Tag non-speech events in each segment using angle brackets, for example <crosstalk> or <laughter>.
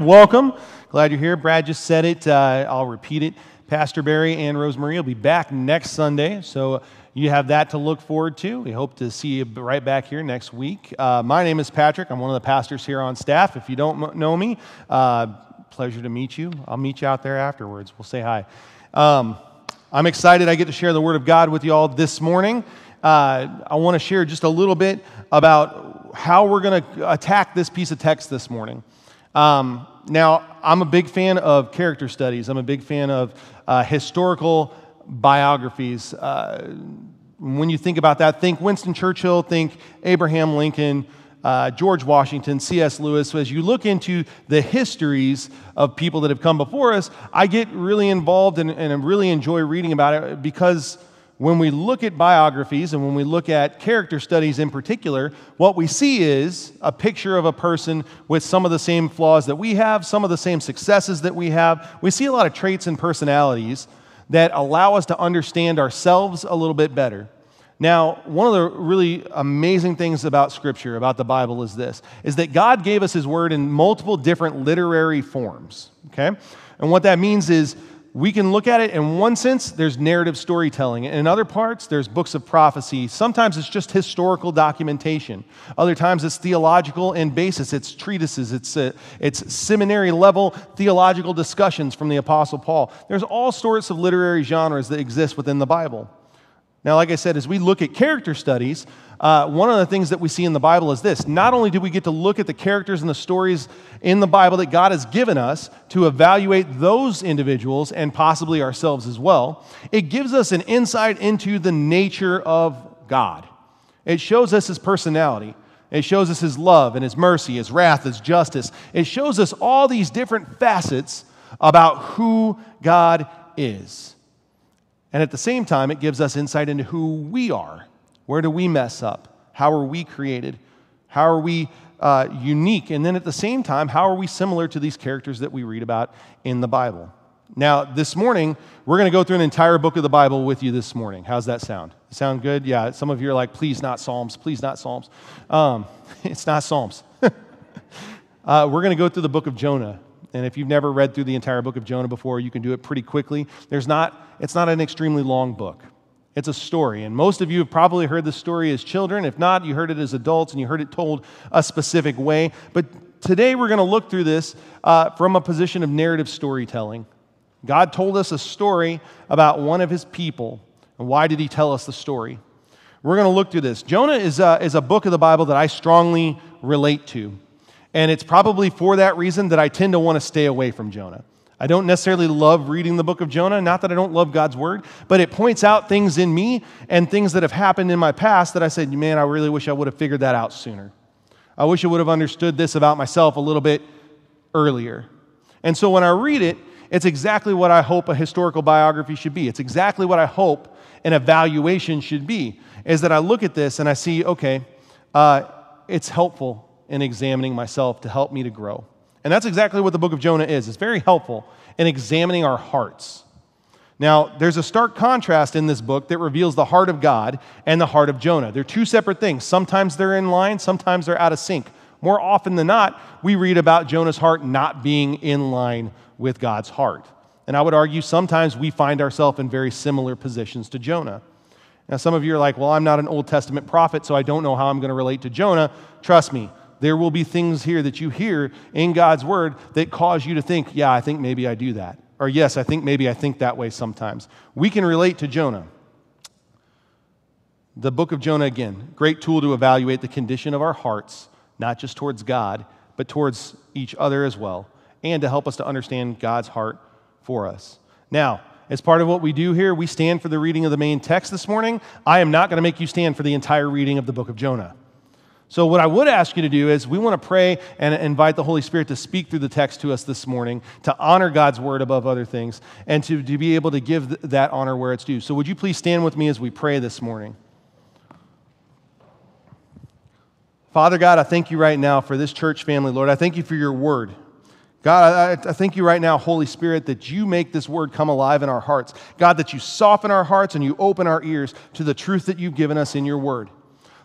Welcome. Glad you're here. Brad just said it. Uh, I'll repeat it. Pastor Barry and Rosemarie will be back next Sunday, so you have that to look forward to. We hope to see you right back here next week. Uh, my name is Patrick. I'm one of the pastors here on staff. If you don't know me, uh, pleasure to meet you. I'll meet you out there afterwards. We'll say hi. Um, I'm excited I get to share the Word of God with you all this morning. Uh, I want to share just a little bit about how we're going to attack this piece of text this morning. Um, now, I'm a big fan of character studies. I'm a big fan of uh, historical biographies. Uh, when you think about that, think Winston Churchill, think Abraham Lincoln, uh, George Washington, C.S. Lewis. So as you look into the histories of people that have come before us, I get really involved and, and really enjoy reading about it because when we look at biographies and when we look at character studies in particular, what we see is a picture of a person with some of the same flaws that we have, some of the same successes that we have. We see a lot of traits and personalities that allow us to understand ourselves a little bit better. Now, one of the really amazing things about scripture, about the Bible is this, is that God gave us his word in multiple different literary forms, okay? And what that means is we can look at it in one sense, there's narrative storytelling. In other parts, there's books of prophecy. Sometimes it's just historical documentation. Other times it's theological in basis, it's treatises, it's, uh, it's seminary level theological discussions from the Apostle Paul. There's all sorts of literary genres that exist within the Bible. Now, like I said, as we look at character studies, uh, one of the things that we see in the Bible is this. Not only do we get to look at the characters and the stories in the Bible that God has given us to evaluate those individuals and possibly ourselves as well, it gives us an insight into the nature of God. It shows us his personality. It shows us his love and his mercy, his wrath, his justice. It shows us all these different facets about who God is. And at the same time, it gives us insight into who we are. Where do we mess up? How are we created? How are we uh, unique? And then at the same time, how are we similar to these characters that we read about in the Bible? Now, this morning, we're going to go through an entire book of the Bible with you this morning. How's that sound? Sound good? Yeah, some of you are like, please not Psalms, please not Psalms. Um, <laughs> it's not Psalms. <laughs> uh, we're going to go through the book of Jonah. And if you've never read through the entire book of Jonah before, you can do it pretty quickly. There's not, it's not an extremely long book. It's a story. And most of you have probably heard the story as children. If not, you heard it as adults and you heard it told a specific way. But today we're going to look through this uh, from a position of narrative storytelling. God told us a story about one of his people. And why did he tell us the story? We're going to look through this. Jonah is a, is a book of the Bible that I strongly relate to. And it's probably for that reason that I tend to want to stay away from Jonah. I don't necessarily love reading the book of Jonah, not that I don't love God's word, but it points out things in me and things that have happened in my past that I said, man, I really wish I would have figured that out sooner. I wish I would have understood this about myself a little bit earlier. And so when I read it, it's exactly what I hope a historical biography should be. It's exactly what I hope an evaluation should be, is that I look at this and I see, okay, uh, it's helpful in examining myself to help me to grow. And that's exactly what the book of Jonah is. It's very helpful in examining our hearts. Now, there's a stark contrast in this book that reveals the heart of God and the heart of Jonah. They're two separate things. Sometimes they're in line, sometimes they're out of sync. More often than not, we read about Jonah's heart not being in line with God's heart. And I would argue sometimes we find ourselves in very similar positions to Jonah. Now, some of you are like, well, I'm not an Old Testament prophet, so I don't know how I'm going to relate to Jonah. Trust me, there will be things here that you hear in God's word that cause you to think, yeah, I think maybe I do that. Or yes, I think maybe I think that way sometimes. We can relate to Jonah. The book of Jonah, again, great tool to evaluate the condition of our hearts, not just towards God, but towards each other as well, and to help us to understand God's heart for us. Now, as part of what we do here, we stand for the reading of the main text this morning. I am not going to make you stand for the entire reading of the book of Jonah. So, what I would ask you to do is we want to pray and invite the Holy Spirit to speak through the text to us this morning, to honor God's word above other things, and to, to be able to give that honor where it's due. So, would you please stand with me as we pray this morning? Father God, I thank you right now for this church family, Lord. I thank you for your word. God, I, I, thank you right now, Holy Spirit, that you make this word come alive in our hearts. God, that you soften our hearts and you open our ears to the truth that you've given us in your word.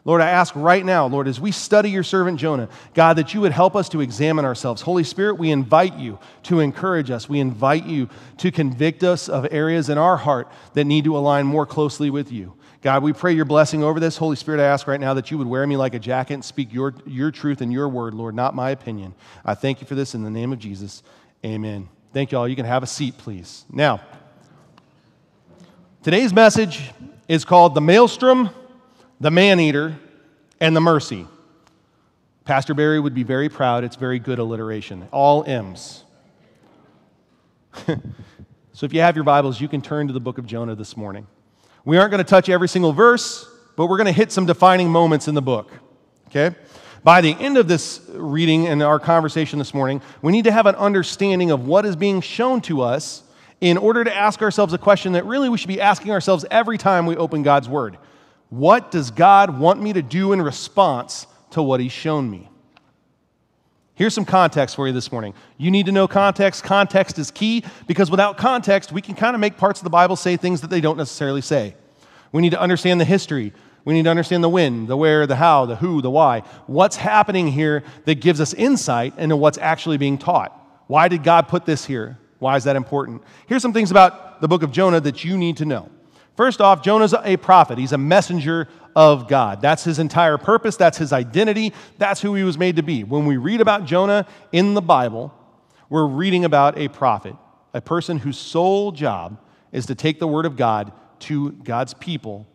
Lord, I ask right now, Lord, as we study your servant Jonah, God, that you would help us to examine ourselves. Holy Spirit, we invite you to encourage us. We invite you to convict us of areas in our heart that need to align more closely with you. God, we pray your blessing over this. Holy Spirit, I ask right now that you would wear me like a jacket and speak your, your truth and your word, Lord, not my opinion. I thank you for this in the name of Jesus. Amen. Thank you all. You can have a seat, please. Now, today's message is called The Maelstrom, The Man Eater, and The Mercy. Pastor Barry would be very proud. It's very good alliteration. All M's. <laughs> so if you have your Bibles, you can turn to the book of Jonah this morning. We aren't going to touch every single verse, but we're going to hit some defining moments in the book. Okay? By the end of this reading and our conversation this morning, we need to have an understanding of what is being shown to us in order to ask ourselves a question that really we should be asking ourselves every time we open God's Word. What does God want me to do in response to what He's shown me? Here's some context for you this morning. You need to know context. Context is key because without context, we can kind of make parts of the Bible say things that they don't necessarily say. We need to understand the history. We need to understand the when, the where, the how, the who, the why. What's happening here that gives us insight into what's actually being taught? Why did God put this here? Why is that important? Here's some things about the book of Jonah that you need to know. First off, Jonah's a prophet. He's a messenger of God. That's his entire purpose. That's his identity. That's who he was made to be. When we read about Jonah in the Bible, we're reading about a prophet, a person whose sole job is to take the word of God to God's people,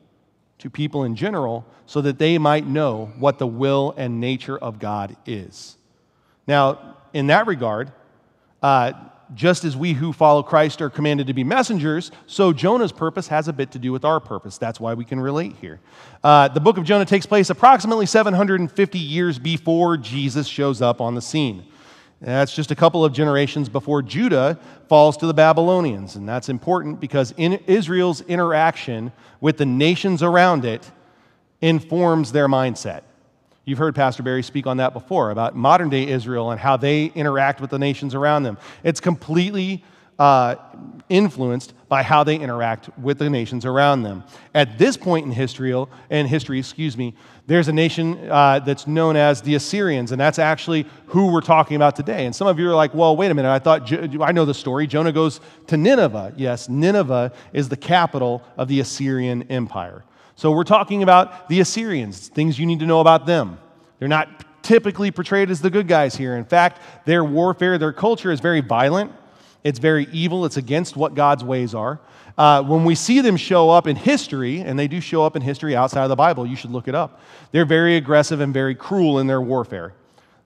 to people in general, so that they might know what the will and nature of God is. Now, in that regard, uh, just as we who follow Christ are commanded to be messengers, so Jonah's purpose has a bit to do with our purpose. That's why we can relate here. Uh, the book of Jonah takes place approximately 750 years before Jesus shows up on the scene. That's just a couple of generations before Judah falls to the Babylonians. And that's important because in Israel's interaction with the nations around it informs their mindset. You've heard Pastor Barry speak on that before about modern day Israel and how they interact with the nations around them. It's completely uh, influenced by how they interact with the nations around them. At this point in history, in history, excuse me, there's a nation uh, that's known as the Assyrians, and that's actually who we're talking about today. And some of you are like, "Well, wait a minute! I thought I know the story. Jonah goes to Nineveh. Yes, Nineveh is the capital of the Assyrian Empire." So we're talking about the Assyrians, things you need to know about them. They're not typically portrayed as the good guys here. In fact, their warfare, their culture is very violent, it's very evil, it's against what God's ways are. Uh, when we see them show up in history, and they do show up in history outside of the Bible, you should look it up. They're very aggressive and very cruel in their warfare.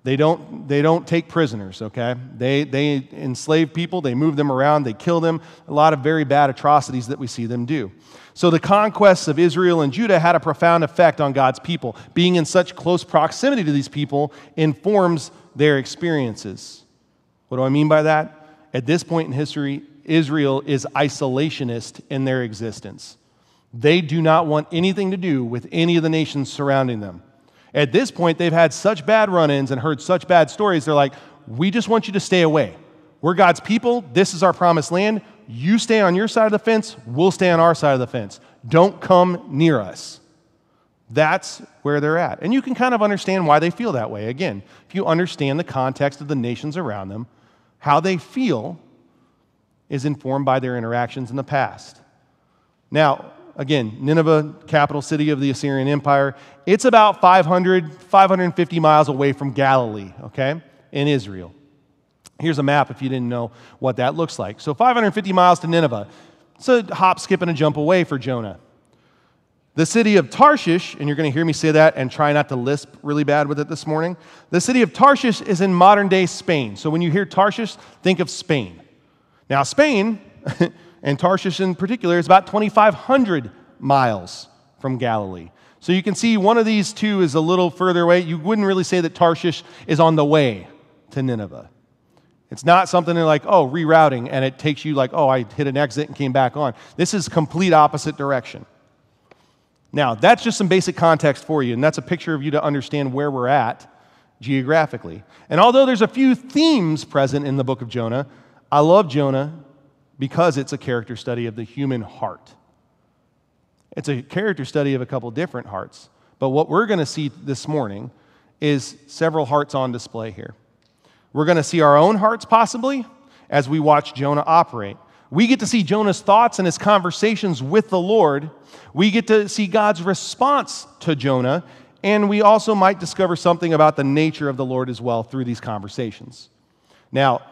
They don't, they don't take prisoners, okay? They, they enslave people, they move them around, they kill them. A lot of very bad atrocities that we see them do. So the conquests of Israel and Judah had a profound effect on God's people. Being in such close proximity to these people informs their experiences. What do I mean by that? At this point in history, Israel is isolationist in their existence. They do not want anything to do with any of the nations surrounding them. At this point, they've had such bad run ins and heard such bad stories, they're like, we just want you to stay away. We're God's people. This is our promised land. You stay on your side of the fence, we'll stay on our side of the fence. Don't come near us. That's where they're at. And you can kind of understand why they feel that way. Again, if you understand the context of the nations around them, how they feel is informed by their interactions in the past. Now, again, Nineveh, capital city of the Assyrian Empire, it's about 500, 550 miles away from Galilee, okay, in Israel. Here's a map if you didn't know what that looks like. So 550 miles to Nineveh. It's a hop, skip, and a jump away for Jonah. The city of Tarshish, and you're going to hear me say that and try not to lisp really bad with it this morning. The city of Tarshish is in modern day Spain. So when you hear Tarshish, think of Spain. Now, Spain, <laughs> and Tarshish in particular, is about 2,500 miles from Galilee. So you can see one of these two is a little further away. You wouldn't really say that Tarshish is on the way to Nineveh. It's not something like, oh, rerouting, and it takes you like, oh, I hit an exit and came back on. This is complete opposite direction. Now, that's just some basic context for you, and that's a picture of you to understand where we're at geographically. And although there's a few themes present in the book of Jonah, I love Jonah because it's a character study of the human heart. It's a character study of a couple different hearts. But what we're going to see this morning is several hearts on display here. We're going to see our own hearts possibly as we watch Jonah operate. We get to see Jonah's thoughts and his conversations with the Lord. We get to see God's response to Jonah, and we also might discover something about the nature of the Lord as well through these conversations. Now,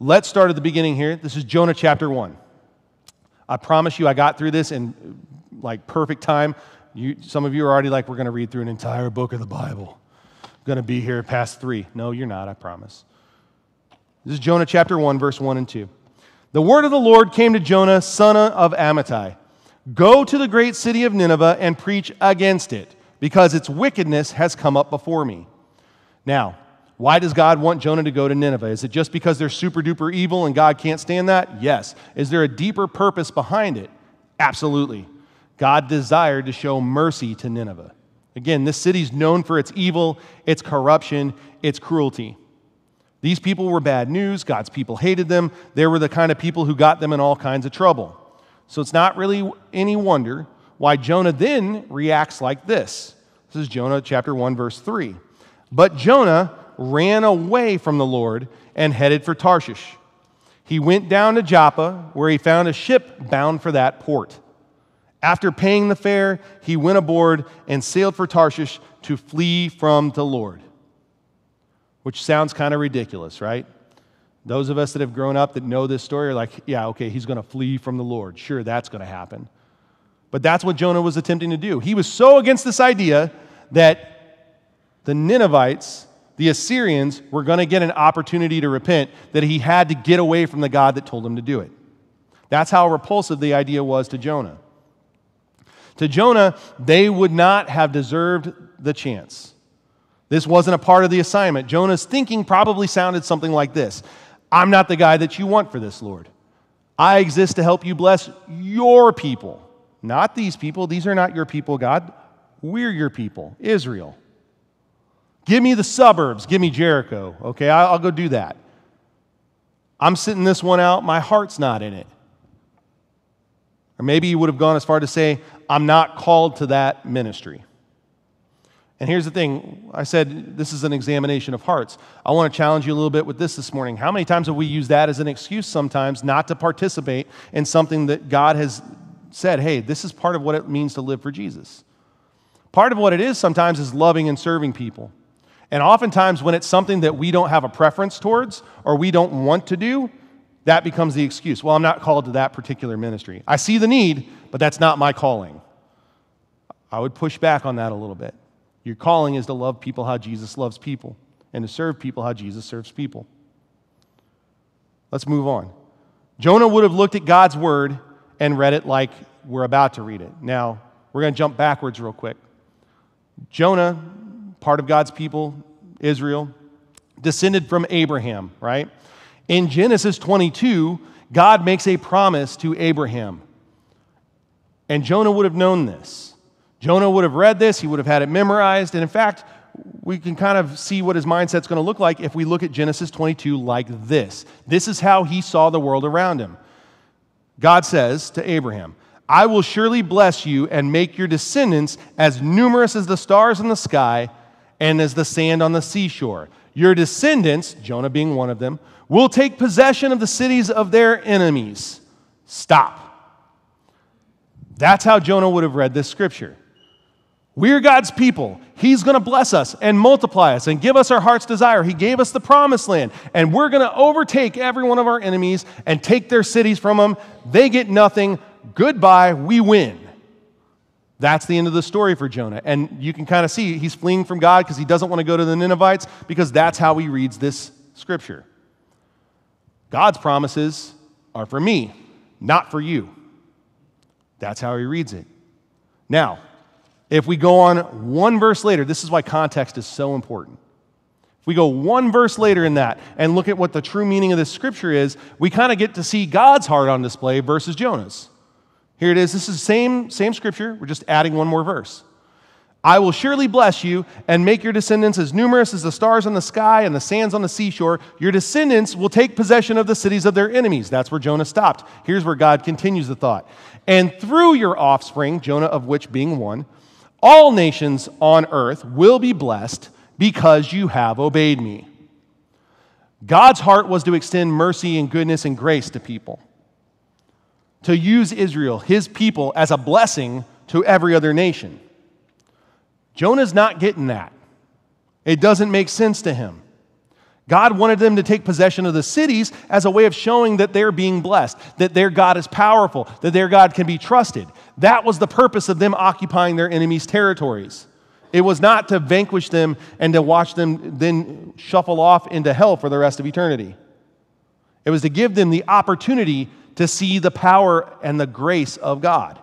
let's start at the beginning here. This is Jonah chapter 1. I promise you, I got through this in like perfect time. You, some of you are already like, we're going to read through an entire book of the Bible. I'm going to be here past three. No, you're not, I promise. This is Jonah chapter 1, verse 1 and 2. The word of the Lord came to Jonah, son of Amittai Go to the great city of Nineveh and preach against it, because its wickedness has come up before me. Now, why does God want Jonah to go to Nineveh? Is it just because they're super duper evil and God can't stand that? Yes. Is there a deeper purpose behind it? Absolutely. God desired to show mercy to Nineveh. Again, this city's known for its evil, its corruption, its cruelty. These people were bad news. God's people hated them. They were the kind of people who got them in all kinds of trouble. So it's not really any wonder why Jonah then reacts like this. This is Jonah chapter 1, verse 3. But Jonah ran away from the Lord and headed for Tarshish. He went down to Joppa, where he found a ship bound for that port. After paying the fare, he went aboard and sailed for Tarshish to flee from the Lord. Which sounds kind of ridiculous, right? Those of us that have grown up that know this story are like, yeah, okay, he's going to flee from the Lord. Sure, that's going to happen. But that's what Jonah was attempting to do. He was so against this idea that the Ninevites the Assyrians were going to get an opportunity to repent, that he had to get away from the God that told him to do it. That's how repulsive the idea was to Jonah. To Jonah, they would not have deserved the chance. This wasn't a part of the assignment. Jonah's thinking probably sounded something like this I'm not the guy that you want for this, Lord. I exist to help you bless your people, not these people. These are not your people, God. We're your people, Israel. Give me the suburbs. Give me Jericho. Okay, I'll go do that. I'm sitting this one out. My heart's not in it. Or maybe you would have gone as far to say, I'm not called to that ministry. And here's the thing I said this is an examination of hearts. I want to challenge you a little bit with this this morning. How many times have we used that as an excuse sometimes not to participate in something that God has said, hey, this is part of what it means to live for Jesus? Part of what it is sometimes is loving and serving people. And oftentimes, when it's something that we don't have a preference towards or we don't want to do, that becomes the excuse. Well, I'm not called to that particular ministry. I see the need, but that's not my calling. I would push back on that a little bit. Your calling is to love people how Jesus loves people and to serve people how Jesus serves people. Let's move on. Jonah would have looked at God's word and read it like we're about to read it. Now, we're going to jump backwards real quick. Jonah part of God's people, Israel, descended from Abraham, right? In Genesis 22, God makes a promise to Abraham. And Jonah would have known this. Jonah would have read this, he would have had it memorized. And in fact, we can kind of see what his mindset's going to look like if we look at Genesis 22 like this. This is how he saw the world around him. God says to Abraham, I will surely bless you and make your descendants as numerous as the stars in the sky and as the sand on the seashore. Your descendants, Jonah being one of them, will take possession of the cities of their enemies. Stop. That's how Jonah would have read this scripture. We're God's people. He's going to bless us and multiply us and give us our heart's desire. He gave us the promised land, and we're going to overtake every one of our enemies and take their cities from them. They get nothing. Goodbye. We win. That's the end of the story for Jonah. And you can kind of see he's fleeing from God because he doesn't want to go to the Ninevites because that's how he reads this scripture. God's promises are for me, not for you. That's how he reads it. Now, if we go on one verse later, this is why context is so important. If we go one verse later in that and look at what the true meaning of this scripture is, we kind of get to see God's heart on display versus Jonah's. Here it is. This is the same, same scripture. We're just adding one more verse. I will surely bless you and make your descendants as numerous as the stars in the sky and the sands on the seashore. Your descendants will take possession of the cities of their enemies. That's where Jonah stopped. Here's where God continues the thought. And through your offspring, Jonah of which being one, All nations on earth will be blessed because you have obeyed me. God's heart was to extend mercy and goodness and grace to people, to use Israel, his people, as a blessing to every other nation. Jonah's not getting that. It doesn't make sense to him. God wanted them to take possession of the cities as a way of showing that they're being blessed, that their God is powerful, that their God can be trusted. That was the purpose of them occupying their enemies' territories. It was not to vanquish them and to watch them then shuffle off into hell for the rest of eternity. It was to give them the opportunity to see the power and the grace of God.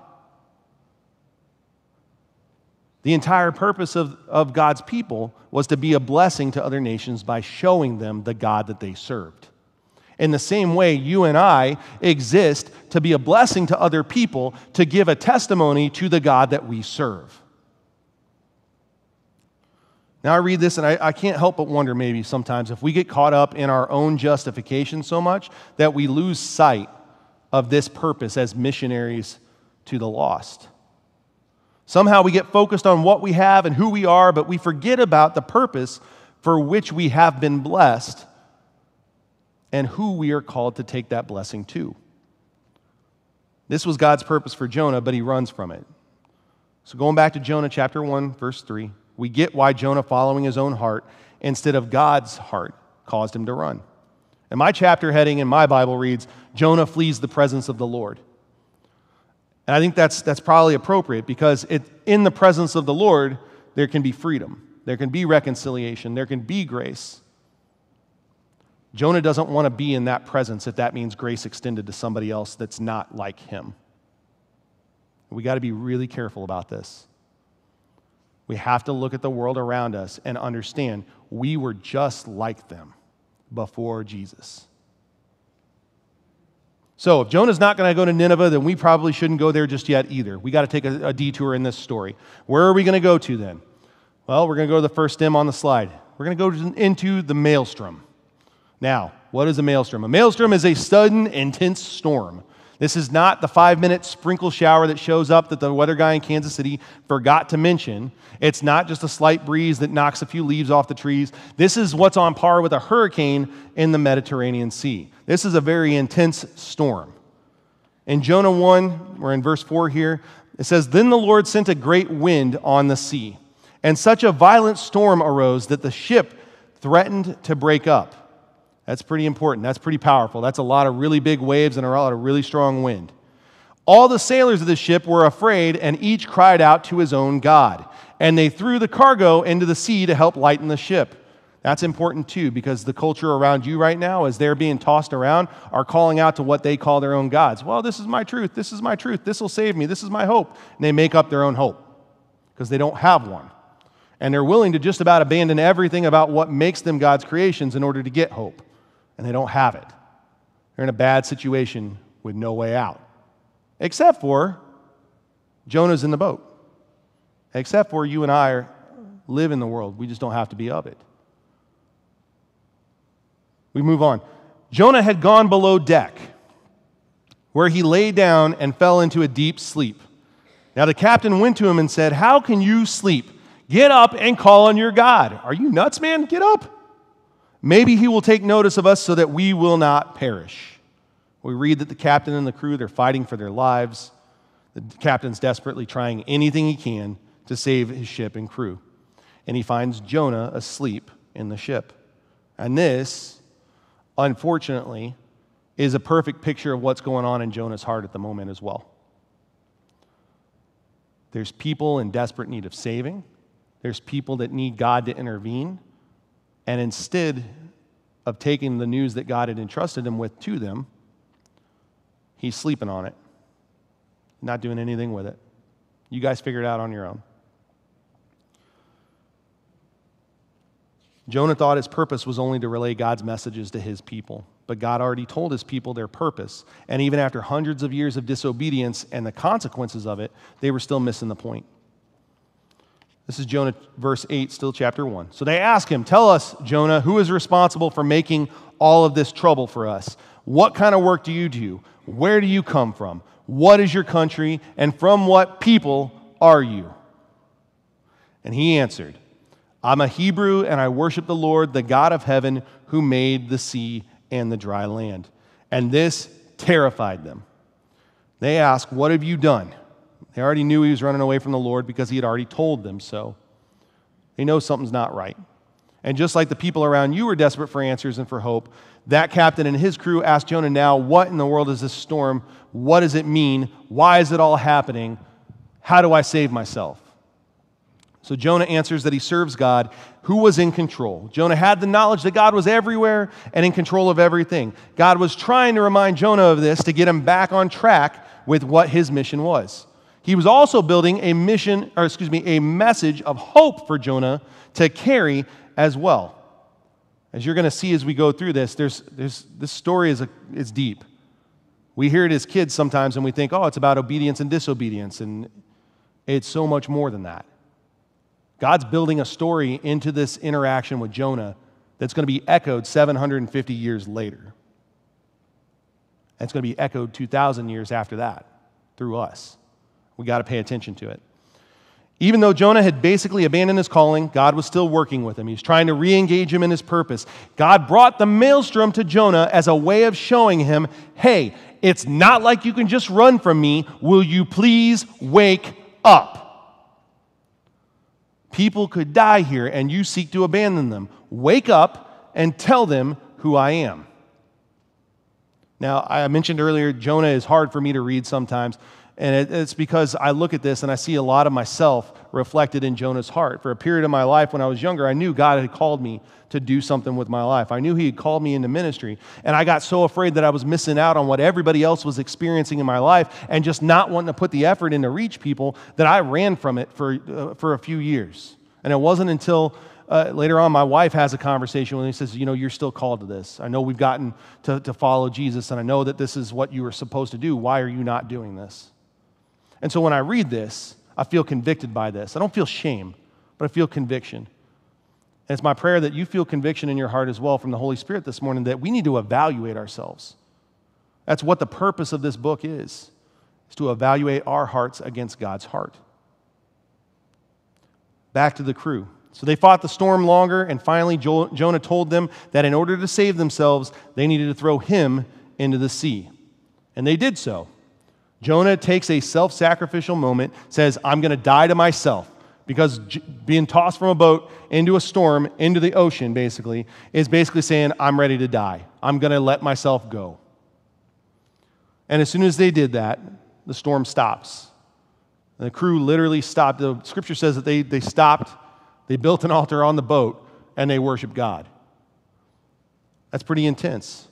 The entire purpose of, of God's people was to be a blessing to other nations by showing them the God that they served. In the same way, you and I exist to be a blessing to other people, to give a testimony to the God that we serve. Now, I read this and I, I, can't help but wonder maybe sometimes if we get caught up in our own justification so much that we lose sight of this purpose as missionaries to the lost. Somehow we get focused on what we have and who we are, but we forget about the purpose for which we have been blessed and who we are called to take that blessing to. This was God's purpose for Jonah, but he runs from it. So, going back to Jonah chapter 1, verse 3, we get why Jonah, following his own heart instead of God's heart, caused him to run. And my chapter heading in my Bible reads Jonah flees the presence of the Lord. And I think that's, that's probably appropriate because it, in the presence of the Lord, there can be freedom, there can be reconciliation, there can be grace. Jonah doesn't want to be in that presence if that means grace extended to somebody else that's not like him. We got to be really careful about this. We have to look at the world around us and understand we were just like them before Jesus. So, if Jonah's not going to go to Nineveh, then we probably shouldn't go there just yet either. We got to take a, a, detour in this story. Where are we going to go to then? Well, we're going to go to the first stem on the slide. We're going to go into the maelstrom. Now, what is a maelstrom? A maelstrom is a sudden, intense storm. This is not the five minute sprinkle shower that shows up that the weather guy in Kansas City forgot to mention. It's not just a slight breeze that knocks a few leaves off the trees. This is what's on par with a hurricane in the Mediterranean Sea. This is a very intense storm. In Jonah 1, we're in verse 4 here, it says, Then the Lord sent a great wind on the sea, and such a violent storm arose that the ship threatened to break up. That's pretty important. That's pretty powerful. That's a lot of really big waves and a lot of really strong wind. All the sailors of the ship were afraid, and each cried out to his own God. And they threw the cargo into the sea to help lighten the ship. That's important too, because the culture around you right now, as they're being tossed around, are calling out to what they call their own gods. Well, this is my truth. This is my truth. This will save me. This is my hope. And they make up their own hope because they don't have one. And they're willing to just about abandon everything about what makes them God's creations in order to get hope. And they don't have it. They're in a bad situation with no way out. Except for Jonah's in the boat. Except for you and I are, live in the world. We just don't have to be of it. We move on. Jonah had gone below deck, where he lay down and fell into a deep sleep. Now the captain went to him and said, How can you sleep? Get up and call on your God. Are you nuts, man? Get up. Maybe he will take notice of us so that we will not perish. We read that the captain and the crew, they're fighting for their lives. The captain's desperately trying anything he can to save his ship and crew. And he finds Jonah asleep in the ship. And this unfortunately, is a perfect picture of what's going on in Jonah's heart at the moment as well. There's people in desperate need of saving, there's people that need God to intervene. And instead of taking the news that God had entrusted him with to them, he's sleeping on it, not doing anything with it. You guys figure it out on your own. Jonah thought his purpose was only to relay God's messages to his people, but God already told his people their purpose. And even after hundreds of years of disobedience and the consequences of it, they were still missing the point. This is Jonah, verse 8, still chapter 1. So they ask him, Tell us, Jonah, who is responsible for making all of this trouble for us? What kind of work do you do? Where do you come from? What is your country? And from what people are you? And he answered, I'm a Hebrew, and I worship the Lord, the God of heaven, who made the sea and the dry land. And this terrified them. They asked, What have you done? They already knew he was running away from the Lord because he had already told them so. They know something's not right. And just like the people around you were desperate for answers and for hope, that captain and his crew asked Jonah now, What in the world is this storm? What does it mean? Why is it all happening? How do I save myself? So Jonah answers that he serves God who was in control. Jonah had the knowledge that God was everywhere and in control of everything. God was trying to remind Jonah of this to get him back on track with what his mission was. He was also building a mission, or excuse me, a message of hope for Jonah to carry as well. As you're going to see as we go through this, there's, there's, this story is, a, is deep. We hear it as kids sometimes and we think, oh, it's about obedience and disobedience. And it's so much more than that. God's building a story into this interaction with Jonah that's going to be echoed 750 years later. It's going to be echoed 2,000 years after that through us. We got to pay attention to it. Even though Jonah had basically abandoned his calling, God was still working with him. He's trying to re engage him in his purpose. God brought the maelstrom to Jonah as a way of showing him hey, it's not like you can just run from me. Will you please wake up? People could die here, and you seek to abandon them. Wake up and tell them who I am. Now, I mentioned earlier, Jonah is hard for me to read sometimes. And it's because I look at this and I see a lot of myself reflected in Jonah's heart. For a period of my life when I was younger, I knew God had called me to do something with my life. I knew He had called me into ministry. And I got so afraid that I was missing out on what everybody else was experiencing in my life and just not wanting to put the effort in to reach people that I ran from it for, uh, for a few years. And it wasn't until uh, later on, my wife has a conversation with me and says, You know, you're still called to this. I know we've gotten to, to follow Jesus, and I know that this is what you were supposed to do. Why are you not doing this? And so when I read this, I feel convicted by this. I don't feel shame, but I feel conviction. And it's my prayer that you feel conviction in your heart as well from the Holy Spirit this morning that we need to evaluate ourselves. That's what the purpose of this book is, is to evaluate our hearts against God's heart. Back to the crew. So they fought the storm longer, and finally Jonah told them that in order to save themselves, they needed to throw him into the sea. And they did so. Jonah takes a self sacrificial moment, says, I'm going to die to myself. Because being tossed from a boat into a storm, into the ocean, basically, is basically saying, I'm ready to die. I'm going to let myself go. And as soon as they did that, the storm stops. And the crew literally stopped. The scripture says that they, they stopped, they built an altar on the boat, and they worshiped God. That's pretty intense.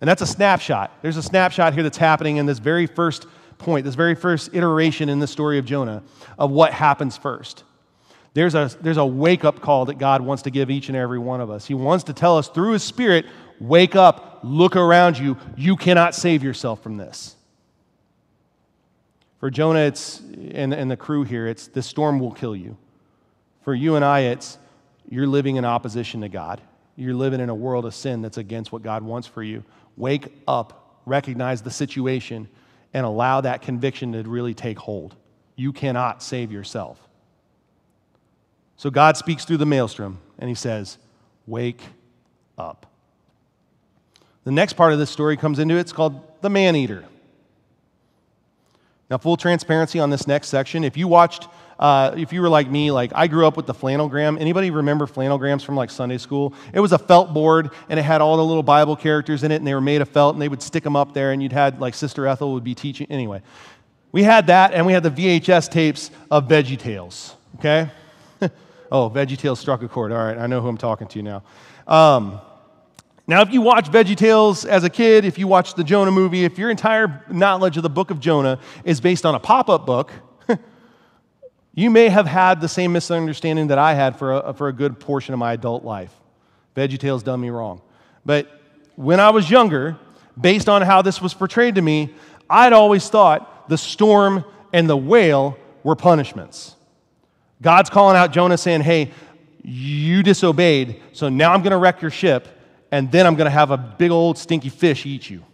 And that's a snapshot. There's a snapshot here that's happening in this very first point, this very first iteration in the story of Jonah, of what happens first. There's a, there's a wake up call that God wants to give each and every one of us. He wants to tell us through His Spirit wake up, look around you. You cannot save yourself from this. For Jonah, it's, and, and the crew here, it's the storm will kill you. For you and I, it's you're living in opposition to God. You're living in a world of sin that's against what God wants for you. Wake up, recognize the situation, and allow that conviction to really take hold. You cannot save yourself. So God speaks through the maelstrom and he says, Wake up. The next part of this story comes into it. It's called the man eater. Now, full transparency on this next section. If you watched uh, if you were like me, like I grew up with the flannelgram. Anybody remember flannelgrams from like Sunday school? It was a felt board and it had all the little Bible characters in it and they were made of felt and they would stick them up there and you'd had like Sister Ethel would be teaching. Anyway, we had that and we had the VHS tapes of Veggie Tales, okay? <laughs> oh, Veggie Tales struck a chord. All right, I know who I'm talking to now. Um, now, if you watch Veggie Tales as a kid, if you watch the Jonah movie, if your entire knowledge of the book of Jonah is based on a pop up book, <laughs> you may have had the same misunderstanding that I had for a, for a good portion of my adult life. VeggieTales done me wrong. But when I was younger, based on how this was portrayed to me, I'd always thought the storm and the whale were punishments. God's calling out Jonah saying, Hey, you disobeyed, so now I'm going to wreck your ship, and then I'm going to have a big old stinky fish eat you.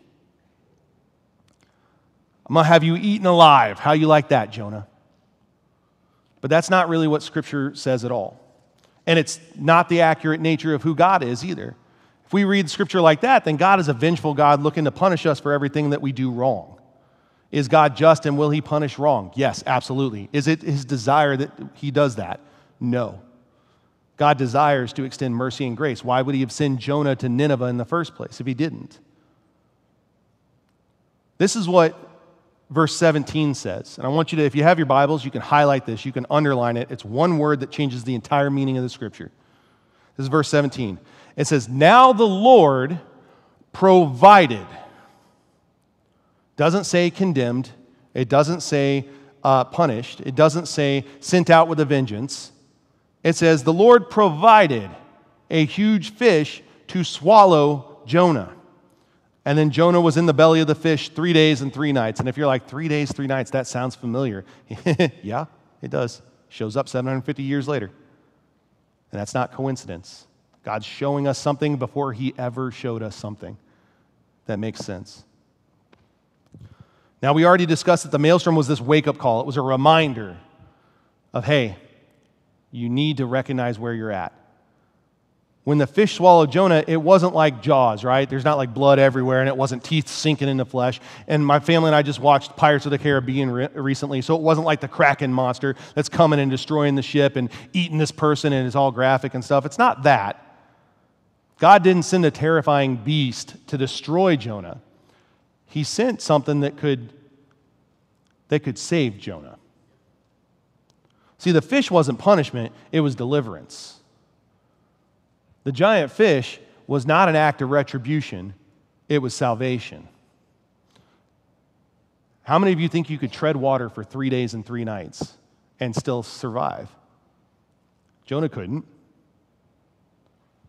I'm going to have you eaten alive. How you like that, Jonah? But that's not really what Scripture says at all. And it's not the accurate nature of who God is either. If we read Scripture like that, then God is a vengeful God looking to punish us for everything that we do wrong. Is God just and will he punish wrong? Yes, absolutely. Is it his desire that he does that? No. God desires to extend mercy and grace. Why would he have sent Jonah to Nineveh in the first place if he didn't? This is what verse 17 says. And I want you to, if you have your Bibles, you can highlight this, you can underline it. It's one word that changes the entire meaning of the scripture. This is verse 17. It says, Now the Lord provided. Doesn't say condemned, it doesn't say uh, punished, it doesn't say sent out with a vengeance. It says, The Lord provided a huge fish to swallow Jonah. And then Jonah was in the belly of the fish three days and three nights. And if you're like, three days, three nights, that sounds familiar. <laughs> yeah, it does. Shows up 750 years later. And that's not coincidence. God's showing us something before he ever showed us something. That makes sense. Now, we already discussed that the maelstrom was this wake up call. It was a reminder of, hey, you need to recognize where you're at when the fish swallowed Jonah, it wasn't like Jaws, right? There's not like blood everywhere and it wasn't teeth sinking into flesh. And my family and I just watched Pirates of the Caribbean re- recently, so it wasn't like the Kraken monster that's coming and destroying the ship and eating this person and it's all graphic and stuff. It's not that. God didn't send a terrifying beast to destroy Jonah. He sent something that could that could save Jonah. See, the fish wasn't punishment, it was deliverance. The giant fish was not an act of retribution, it was salvation. How many of you think you could tread water for three days and three nights and still survive? Jonah couldn't.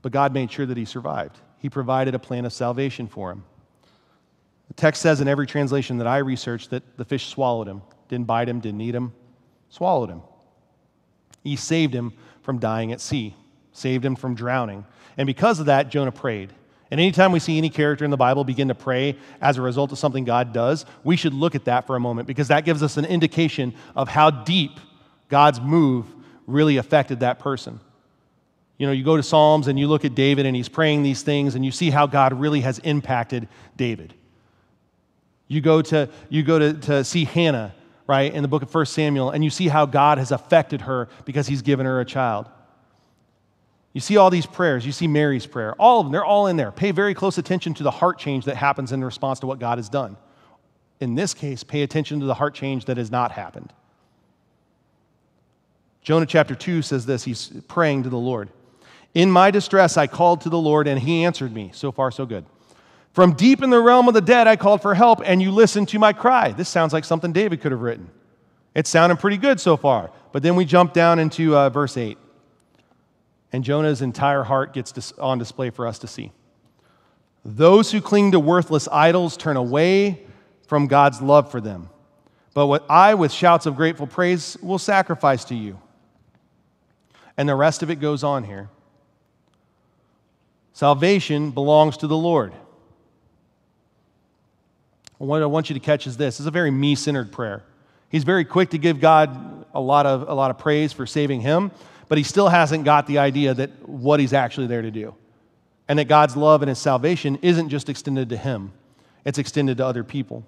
But God made sure that he survived. He provided a plan of salvation for him. The text says in every translation that I researched that the fish swallowed him, didn't bite him, didn't eat him, swallowed him. He saved him from dying at sea saved him from drowning. And because of that, Jonah prayed. And anytime we see any character in the Bible begin to pray as a result of something God does, we should look at that for a moment because that gives us an indication of how deep God's move really affected that person. You know, you go to Psalms and you look at David and he's praying these things and you see how God really has impacted David. You go to, you go to, to see Hannah, right, in the book of 1 Samuel, and you see how God has affected her because he's given her a child. You see all these prayers. You see Mary's prayer. All of them, they're all in there. Pay very close attention to the heart change that happens in response to what God has done. In this case, pay attention to the heart change that has not happened. Jonah chapter 2 says this he's praying to the Lord. In my distress, I called to the Lord, and he answered me. So far, so good. From deep in the realm of the dead, I called for help, and you listened to my cry. This sounds like something David could have written. It's sounding pretty good so far. But then we jump down into uh, verse 8 and Jonah's entire heart gets on display for us to see. Those who cling to worthless idols turn away from God's love for them. But what I, with shouts of grateful praise, will sacrifice to you. And the rest of it goes on here. Salvation belongs to the Lord. What I want you to catch is this. Is a very me centered prayer. He's very quick to give God a lot, of, a lot of praise for saving him, but he still hasn't got the idea that what he's actually there to do. And that God's love and his salvation isn't just extended to him, it's extended to other people.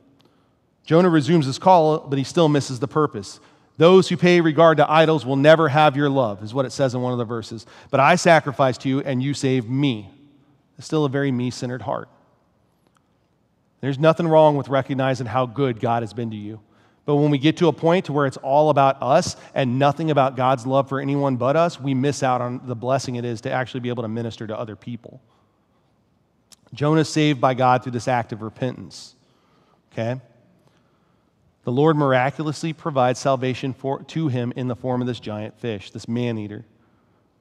Jonah resumes his call, but he still misses the purpose. Those who pay regard to idols will never have your love, is what it says in one of the verses. But I sacrificed to you, and you saved me. It's still a very me centered heart. There's nothing wrong with recognizing how good God has been to you. But when we get to a point to where it's all about us and nothing about God's love for anyone but us, we miss out on the blessing it is to actually be able to minister to other people. Jonah saved by God through this act of repentance. Okay? The Lord miraculously provides salvation for, to him in the form of this giant fish, this man eater.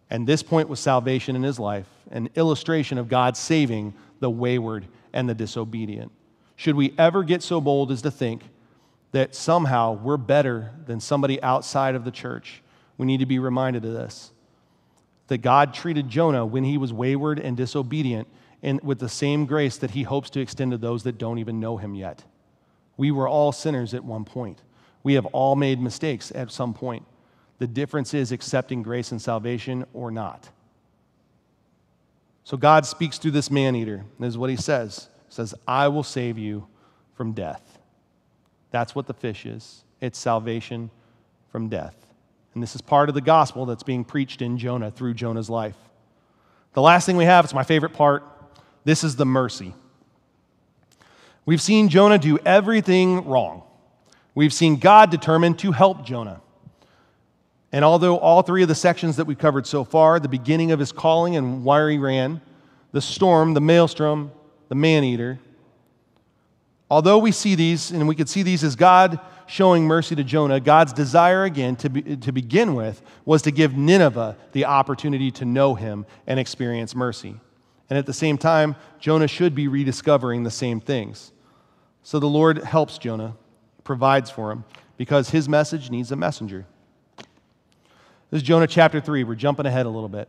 And this point was salvation in his life, an illustration of God saving the wayward and the disobedient. Should we ever get so bold as to think that somehow we're better than somebody outside of the church. We need to be reminded of this. That God treated Jonah when he was wayward and disobedient and with the same grace that he hopes to extend to those that don't even know him yet. We were all sinners at one point. We have all made mistakes at some point. The difference is accepting grace and salvation or not. So God speaks through this man eater. Is what he says. Says, I will save you from death. That's what the fish is. It's salvation from death. And this is part of the gospel that's being preached in Jonah through Jonah's life. The last thing we have, it's my favorite part. This is the mercy. We've seen Jonah do everything wrong. We've seen God determined to help Jonah. And although all three of the sections that we've covered so far, the beginning of his calling and why he ran, the storm, the maelstrom, the man eater, although we see these, and we could see these as God showing mercy to Jonah, God's desire again to, be, to begin with was to give Nineveh the opportunity to know him and experience mercy. And at the same time, Jonah should be rediscovering the same things. So the Lord helps Jonah, provides for him, because his message needs a messenger. This is Jonah chapter 3. We're jumping ahead a little bit.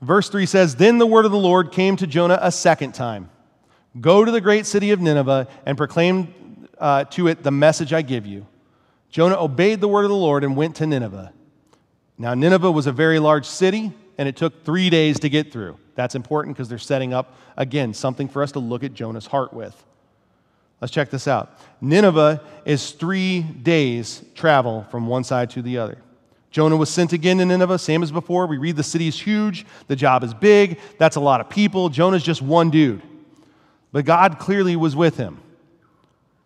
Verse 3 says Then the word of the Lord came to Jonah a second time Go to the great city of Nineveh and proclaim uh, to it the message I give you. Jonah obeyed the word of the Lord and went to Nineveh. Now, Nineveh was a very large city, and it took three days to get through. That's important because they're setting up, again, something for us to look at Jonah's heart with. Let's check this out. Nineveh is three days' travel from one side to the other. Jonah was sent again to Nineveh, same as before. We read the city is huge, the job is big, that's a lot of people. Jonah's just one dude. But God clearly was with him.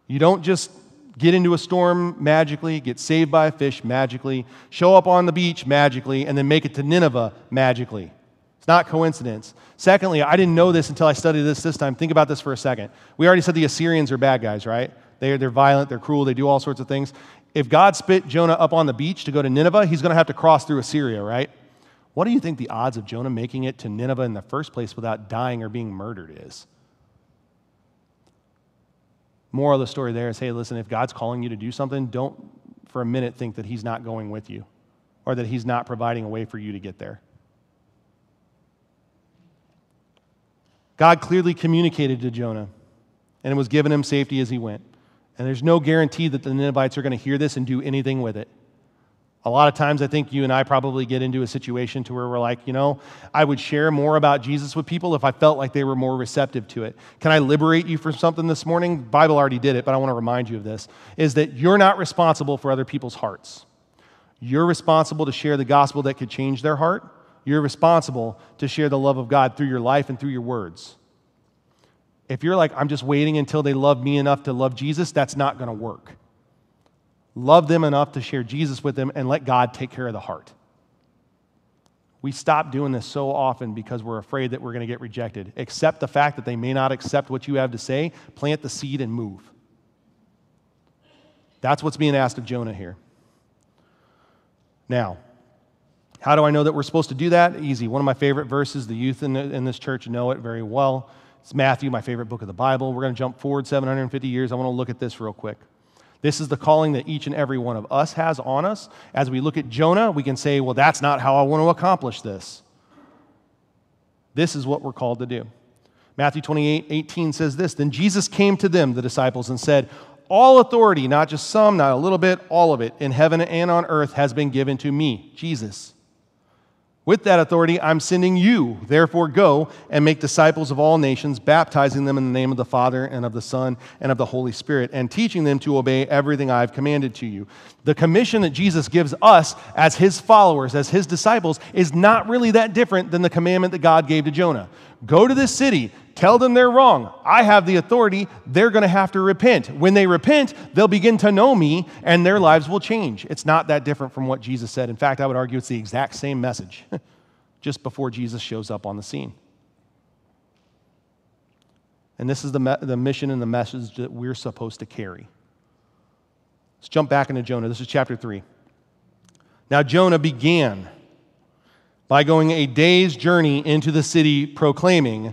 You don't just get into a storm magically, get saved by a fish magically, show up on the beach magically, and then make it to Nineveh magically. It's not coincidence. Secondly, I didn't know this until I studied this this time. Think about this for a second. We already said the Assyrians are bad guys, right? They're, they're violent, they're cruel, they do all sorts of things. If God spit Jonah up on the beach to go to Nineveh, he's going to have to cross through Assyria, right? What do you think the odds of Jonah making it to Nineveh in the first place without dying or being murdered is? Moral of the story there is hey, listen, if God's calling you to do something, don't for a minute think that he's not going with you or that he's not providing a way for you to get there. God clearly communicated to Jonah and it was giving him safety as he went. And there's no guarantee that the Ninevites are going to hear this and do anything with it. A lot of times, I think you and I probably get into a situation to where we're like, you know, I would share more about Jesus with people if I felt like they were more receptive to it. Can I liberate you from something this morning? The Bible already did it, but I want to remind you of this: is that you're not responsible for other people's hearts. You're responsible to share the gospel that could change their heart, you're responsible to share the love of God through your life and through your words. If you're like, I'm just waiting until they love me enough to love Jesus, that's not going to work. Love them enough to share Jesus with them and let God take care of the heart. We stop doing this so often because we're afraid that we're going to get rejected. Accept the fact that they may not accept what you have to say, plant the seed, and move. That's what's being asked of Jonah here. Now, how do I know that we're supposed to do that? Easy. One of my favorite verses, the youth in, the, in this church know it very well. It's Matthew, my favorite book of the Bible. We're going to jump forward 750 years. I want to look at this real quick. This is the calling that each and every one of us has on us. As we look at Jonah, we can say, well, that's not how I want to accomplish this. This is what we're called to do. Matthew 28 18 says this Then Jesus came to them, the disciples, and said, All authority, not just some, not a little bit, all of it, in heaven and on earth has been given to me, Jesus. With that authority, I'm sending you. Therefore, go and make disciples of all nations, baptizing them in the name of the Father and of the Son and of the Holy Spirit, and teaching them to obey everything I've commanded to you. The commission that Jesus gives us as his followers, as his disciples, is not really that different than the commandment that God gave to Jonah. Go to this city, tell them they're wrong. I have the authority. They're going to have to repent. When they repent, they'll begin to know me and their lives will change. It's not that different from what Jesus said. In fact, I would argue it's the exact same message <laughs> just before Jesus shows up on the scene. And this is the, me- the mission and the message that we're supposed to carry. Let's jump back into Jonah. This is chapter 3. Now, Jonah began by going a day's journey into the city, proclaiming,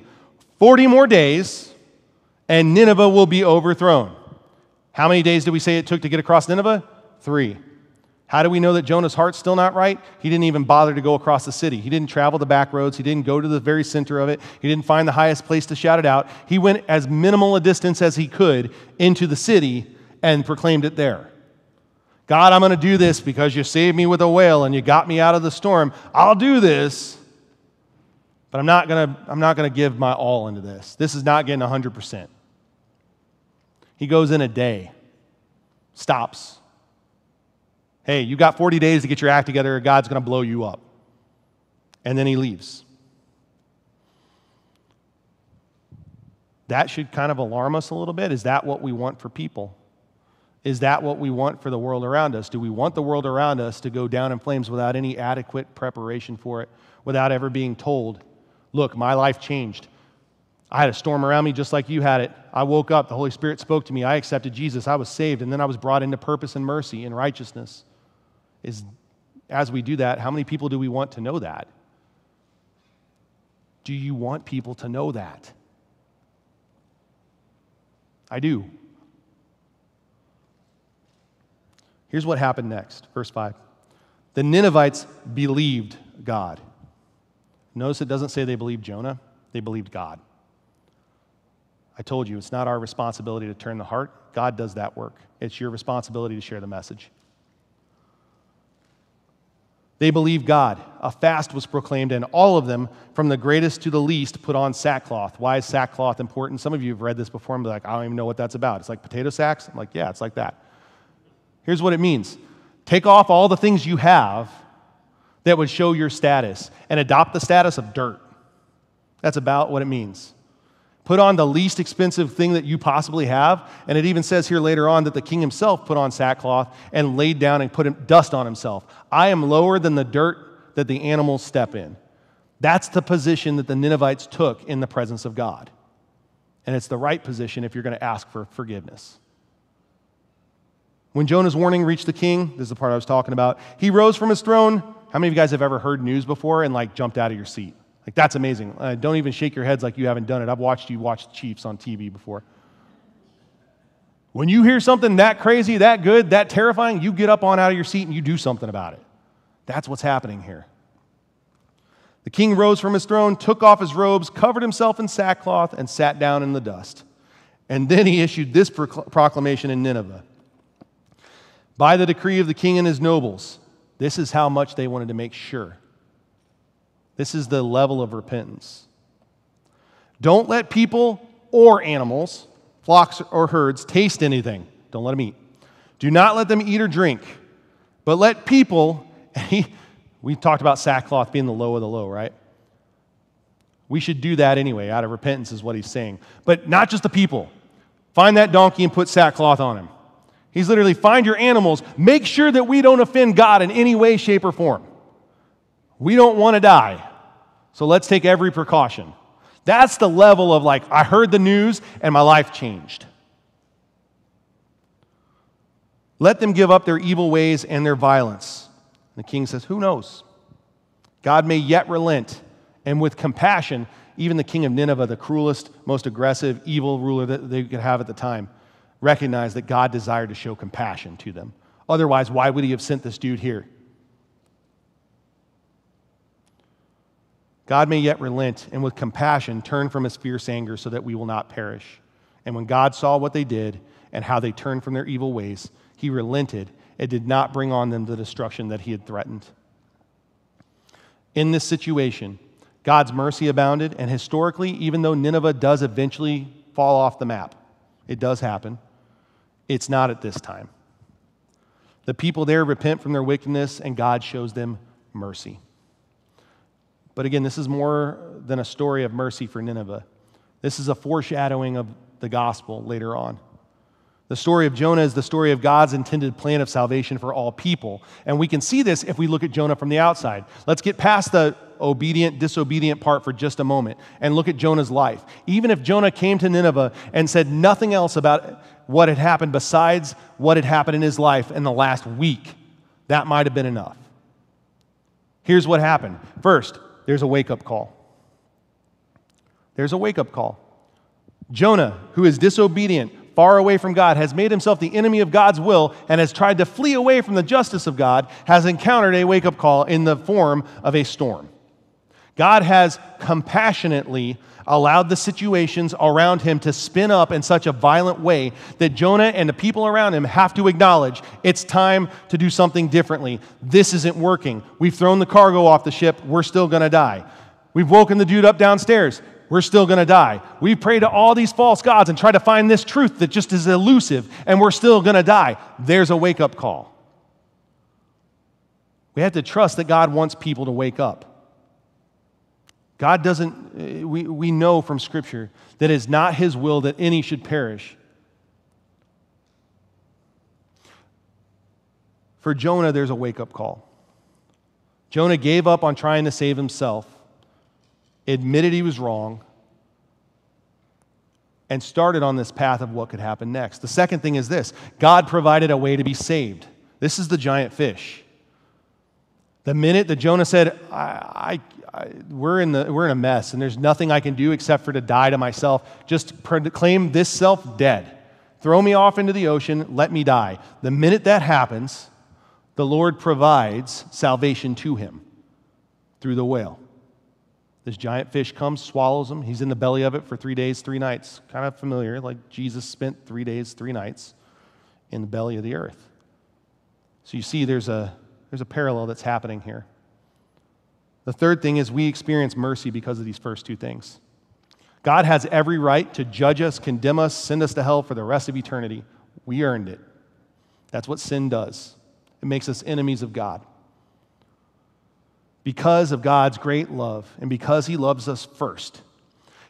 40 more days, and Nineveh will be overthrown. How many days did we say it took to get across Nineveh? Three. How do we know that Jonah's heart's still not right? He didn't even bother to go across the city. He didn't travel the back roads. He didn't go to the very center of it. He didn't find the highest place to shout it out. He went as minimal a distance as he could into the city and proclaimed it there. God, I'm going to do this because you saved me with a whale and you got me out of the storm. I'll do this, but I'm not going to, I'm not going to give my all into this. This is not getting 100%. He goes in a day, stops. Hey, you got 40 days to get your act together, or God's going to blow you up. And then he leaves. That should kind of alarm us a little bit. Is that what we want for people? Is that what we want for the world around us? Do we want the world around us to go down in flames without any adequate preparation for it, without ever being told, look, my life changed? I had a storm around me just like you had it. I woke up, the Holy Spirit spoke to me, I accepted Jesus, I was saved, and then I was brought into purpose and mercy and righteousness. Is as we do that, how many people do we want to know that? Do you want people to know that? I do. Here's what happened next, verse 5. The Ninevites believed God. Notice it doesn't say they believed Jonah, they believed God. I told you, it's not our responsibility to turn the heart. God does that work. It's your responsibility to share the message. They believed God. A fast was proclaimed, and all of them, from the greatest to the least, put on sackcloth. Why is sackcloth important? Some of you have read this before and be like, I don't even know what that's about. It's like potato sacks? I'm like, yeah, it's like that. Here's what it means take off all the things you have that would show your status and adopt the status of dirt. That's about what it means. Put on the least expensive thing that you possibly have. And it even says here later on that the king himself put on sackcloth and laid down and put dust on himself. I am lower than the dirt that the animals step in. That's the position that the Ninevites took in the presence of God. And it's the right position if you're going to ask for forgiveness. When Jonah's warning reached the king, this is the part I was talking about, he rose from his throne. How many of you guys have ever heard news before and like jumped out of your seat? Like, that's amazing. Uh, don't even shake your heads like you haven't done it. I've watched you watch Chiefs on TV before. When you hear something that crazy, that good, that terrifying, you get up on out of your seat and you do something about it. That's what's happening here. The king rose from his throne, took off his robes, covered himself in sackcloth, and sat down in the dust. And then he issued this proclamation in Nineveh by the decree of the king and his nobles. This is how much they wanted to make sure. This is the level of repentance. Don't let people or animals, flocks or herds, taste anything. Don't let them eat. Do not let them eat or drink, but let people, <laughs> we talked about sackcloth being the low of the low, right? We should do that anyway, out of repentance, is what he's saying. But not just the people. Find that donkey and put sackcloth on him. He's literally find your animals, make sure that we don't offend God in any way, shape, or form. We don't want to die. So let's take every precaution. That's the level of like, I heard the news and my life changed. Let them give up their evil ways and their violence. The king says, Who knows? God may yet relent, and with compassion, even the king of Nineveh, the cruelest, most aggressive, evil ruler that they could have at the time, recognized that God desired to show compassion to them. Otherwise, why would he have sent this dude here? God may yet relent and with compassion turn from his fierce anger so that we will not perish. And when God saw what they did and how they turned from their evil ways, he relented and did not bring on them the destruction that he had threatened. In this situation, God's mercy abounded, and historically, even though Nineveh does eventually fall off the map, it does happen. It's not at this time. The people there repent from their wickedness, and God shows them mercy. But again, this is more than a story of mercy for Nineveh. This is a foreshadowing of the gospel later on. The story of Jonah is the story of God's intended plan of salvation for all people. And we can see this if we look at Jonah from the outside. Let's get past the obedient, disobedient part for just a moment and look at Jonah's life. Even if Jonah came to Nineveh and said nothing else about what had happened besides what had happened in his life in the last week, that might have been enough. Here's what happened. First, there's a wake up call. There's a wake up call. Jonah, who is disobedient, far away from God, has made himself the enemy of God's will, and has tried to flee away from the justice of God, has encountered a wake up call in the form of a storm. God has compassionately allowed the situations around him to spin up in such a violent way that Jonah and the people around him have to acknowledge it's time to do something differently. This isn't working. We've thrown the cargo off the ship. We're still going to die. We've woken the dude up downstairs. We're still going to die. We pray to all these false gods and try to find this truth that just is elusive, and we're still going to die. There's a wake up call. We have to trust that God wants people to wake up. God doesn't, eh, we, we know from Scripture that it's not His will that any should perish. For Jonah, there's a wake up call. Jonah gave up on trying to save himself, admitted he was wrong, and started on this path of what could happen next. The second thing is this God provided a way to be saved. This is the giant fish. The minute that Jonah said, I, I, we're, in the, we're in a mess and there's nothing I can do except for to die to myself, just proclaim this self dead. Throw me off into the ocean, let me die. The minute that happens, the Lord provides salvation to him through the whale. This giant fish comes, swallows him. He's in the belly of it for three days, three nights. Kind of familiar, like Jesus spent three days, three nights in the belly of the earth. So you see, there's a there's a parallel that's happening here. The third thing is we experience mercy because of these first two things. God has every right to judge us, condemn us, send us to hell for the rest of eternity. We earned it. That's what sin does, it makes us enemies of God. Because of God's great love and because He loves us first,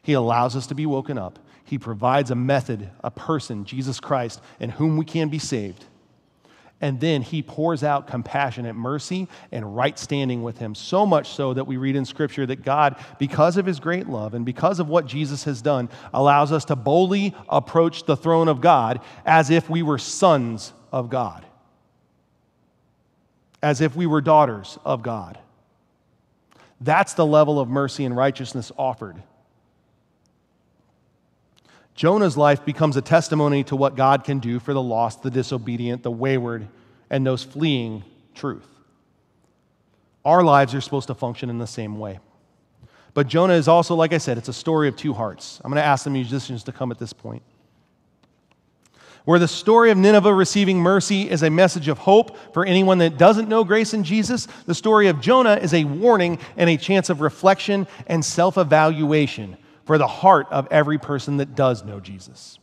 He allows us to be woken up. He provides a method, a person, Jesus Christ, in whom we can be saved. And then he pours out compassionate mercy and right standing with him. So much so that we read in Scripture that God, because of his great love and because of what Jesus has done, allows us to boldly approach the throne of God as if we were sons of God, as if we were daughters of God. That's the level of mercy and righteousness offered. Jonah's life becomes a testimony to what God can do for the lost, the disobedient, the wayward, and those fleeing truth. Our lives are supposed to function in the same way. But Jonah is also, like I said, it's a story of two hearts. I'm going to ask the musicians to come at this point. Where the story of Nineveh receiving mercy is a message of hope for anyone that doesn't know grace in Jesus, the story of Jonah is a warning and a chance of reflection and self evaluation for the heart of every person that does know Jesus.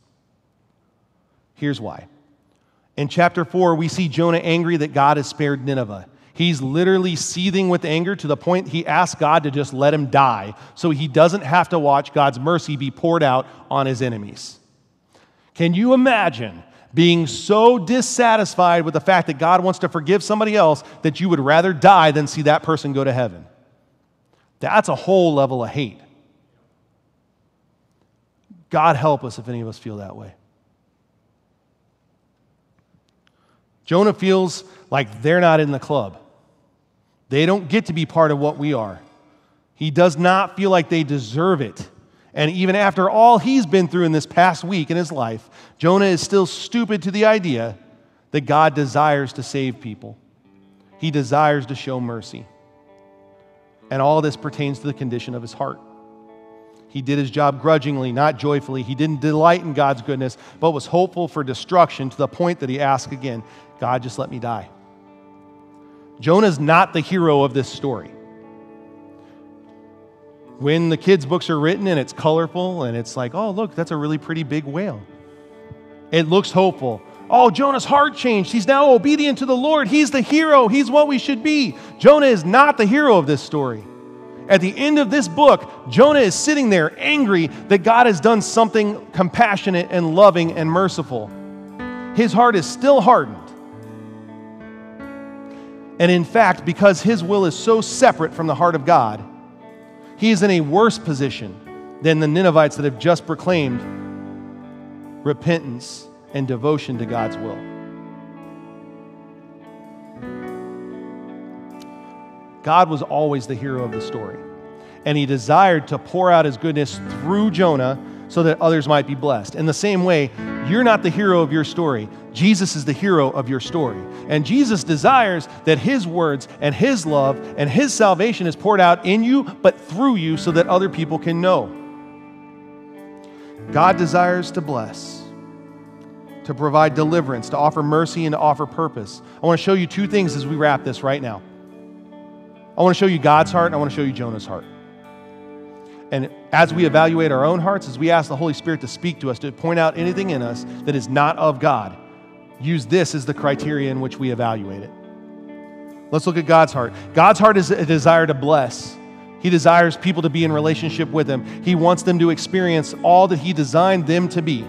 Here's why. In chapter 4, we see Jonah angry that God has spared Nineveh. He's literally seething with anger to the point he asks God to just let him die so he doesn't have to watch God's mercy be poured out on his enemies. Can you imagine being so dissatisfied with the fact that God wants to forgive somebody else that you would rather die than see that person go to heaven? That's a whole level of hate. God help us if any of us feel that way. Jonah feels like they're not in the club. They don't get to be part of what we are. He does not feel like they deserve it. And even after all he's been through in this past week in his life, Jonah is still stupid to the idea that God desires to save people. He desires to show mercy. And all this pertains to the condition of his heart. He did his job grudgingly, not joyfully. He didn't delight in God's goodness, but was hopeful for destruction to the point that he asked again, God, just let me die. Jonah's not the hero of this story. When the kids' books are written and it's colorful and it's like, oh, look, that's a really pretty big whale. It looks hopeful. Oh, Jonah's heart changed. He's now obedient to the Lord. He's the hero. He's what we should be. Jonah is not the hero of this story. At the end of this book, Jonah is sitting there angry that God has done something compassionate and loving and merciful. His heart is still hardened. And in fact, because his will is so separate from the heart of God, he is in a worse position than the Ninevites that have just proclaimed repentance and devotion to God's will. God was always the hero of the story. And he desired to pour out his goodness through Jonah so that others might be blessed. In the same way, you're not the hero of your story. Jesus is the hero of your story. And Jesus desires that his words and his love and his salvation is poured out in you, but through you so that other people can know. God desires to bless, to provide deliverance, to offer mercy, and to offer purpose. I want to show you two things as we wrap this right now. I want to show you God's heart, and I want to show you Jonah's heart. And as we evaluate our own hearts, as we ask the Holy Spirit to speak to us, to point out anything in us that is not of God, use this as the criteria in which we evaluate it. Let's look at God's heart. God's heart is a desire to bless. He desires people to be in relationship with Him. He wants them to experience all that He designed them to be.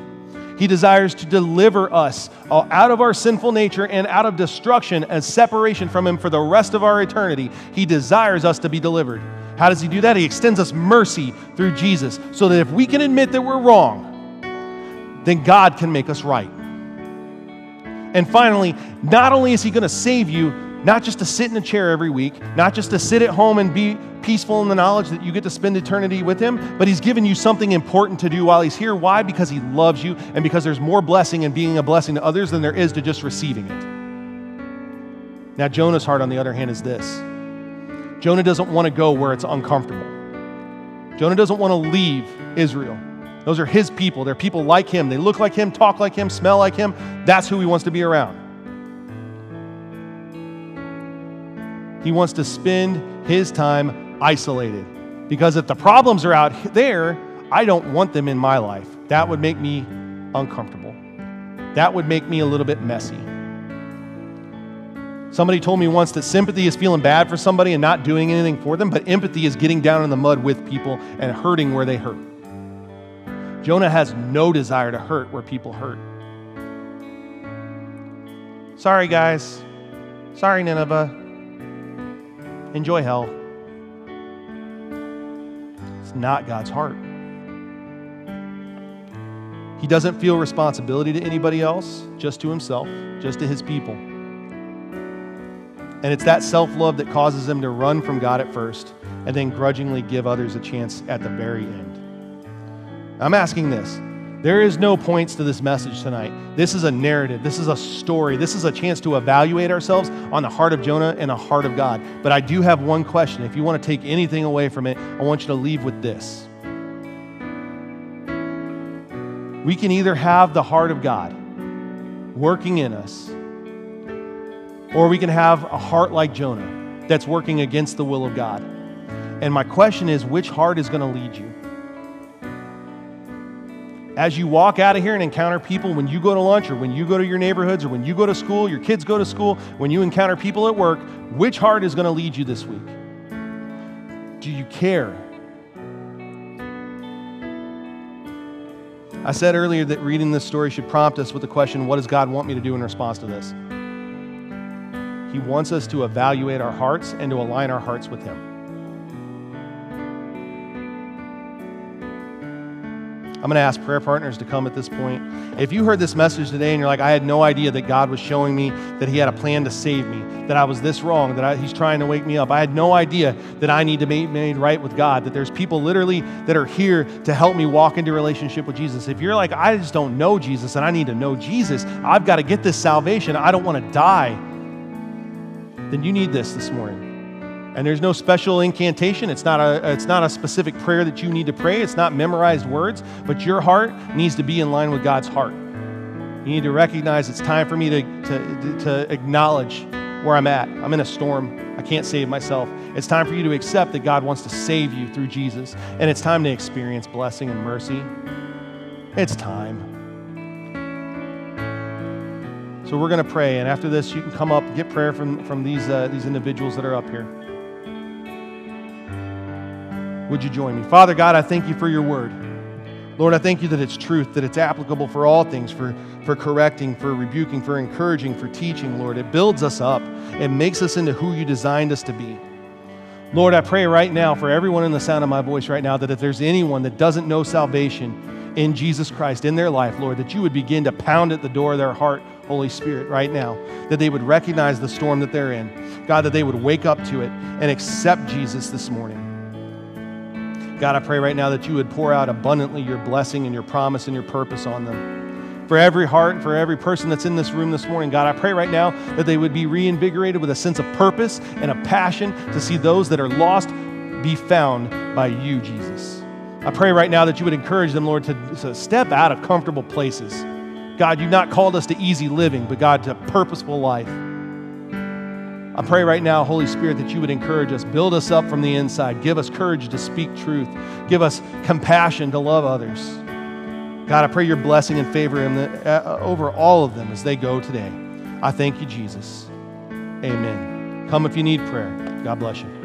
He desires to deliver us out of our sinful nature and out of destruction and separation from Him for the rest of our eternity. He desires us to be delivered. How does He do that? He extends us mercy through Jesus so that if we can admit that we're wrong, then God can make us right. And finally, not only is He going to save you, not just to sit in a chair every week, not just to sit at home and be peaceful in the knowledge that you get to spend eternity with Him, but He's given you something important to do while He's here. Why? Because He loves you and because there's more blessing in being a blessing to others than there is to just receiving it. Now, Jonah's heart, on the other hand, is this Jonah doesn't want to go where it's uncomfortable. Jonah doesn't want to leave Israel. Those are his people. They're people like him. They look like him, talk like him, smell like him. That's who he wants to be around. He wants to spend his time isolated. Because if the problems are out there, I don't want them in my life. That would make me uncomfortable. That would make me a little bit messy. Somebody told me once that sympathy is feeling bad for somebody and not doing anything for them, but empathy is getting down in the mud with people and hurting where they hurt. Jonah has no desire to hurt where people hurt. Sorry, guys. Sorry, Nineveh. Enjoy hell. Not God's heart. He doesn't feel responsibility to anybody else, just to himself, just to his people. And it's that self love that causes him to run from God at first and then grudgingly give others a chance at the very end. I'm asking this. There is no points to this message tonight. This is a narrative. This is a story. This is a chance to evaluate ourselves on the heart of Jonah and the heart of God. But I do have one question. If you want to take anything away from it, I want you to leave with this. We can either have the heart of God working in us or we can have a heart like Jonah that's working against the will of God. And my question is which heart is going to lead you? As you walk out of here and encounter people, when you go to lunch or when you go to your neighborhoods or when you go to school, your kids go to school, when you encounter people at work, which heart is going to lead you this week? Do you care? I said earlier that reading this story should prompt us with the question what does God want me to do in response to this? He wants us to evaluate our hearts and to align our hearts with Him. I'm going to ask prayer partners to come at this point. If you heard this message today and you're like, I had no idea that God was showing me that He had a plan to save me, that I was this wrong, that I, He's trying to wake me up. I had no idea that I need to be made right with God, that there's people literally that are here to help me walk into relationship with Jesus. If you're like, I just don't know Jesus and I need to know Jesus, I've got to get this salvation. I don't want to die then you need this this morning. And there's no special incantation. It's not, a, it's not a specific prayer that you need to pray. It's not memorized words, but your heart needs to be in line with God's heart. You need to recognize it's time for me to, to, to acknowledge where I'm at. I'm in a storm. I can't save myself. It's time for you to accept that God wants to save you through Jesus. And it's time to experience blessing and mercy. It's time. So we're going to pray, and after this, you can come up get prayer from, from these, uh, these individuals that are up here. Would you join me? Father God, I thank you for your word. Lord, I thank you that it's truth, that it's applicable for all things, for, for correcting, for rebuking, for encouraging, for teaching, Lord. It builds us up, it makes us into who you designed us to be. Lord, I pray right now for everyone in the sound of my voice right now that if there's anyone that doesn't know salvation in Jesus Christ in their life, Lord, that you would begin to pound at the door of their heart Holy Spirit, right now, that they would recognize the storm that they're in. God, that they would wake up to it and accept Jesus this morning. God, I pray right now that you would pour out abundantly your blessing and your promise and your purpose on them. For every heart, for every person that's in this room this morning, God, I pray right now that they would be reinvigorated with a sense of purpose and a passion to see those that are lost be found by you, Jesus. I pray right now that you would encourage them, Lord, to, to step out of comfortable places. God, you've not called us to easy living, but God, to purposeful life. I pray right now, Holy Spirit, that you would encourage us, build us up from the inside, give us courage to speak truth, give us compassion to love others. God, I pray your blessing and favor the, uh, over all of them as they go today. I thank you, Jesus. Amen. Come if you need prayer. God bless you.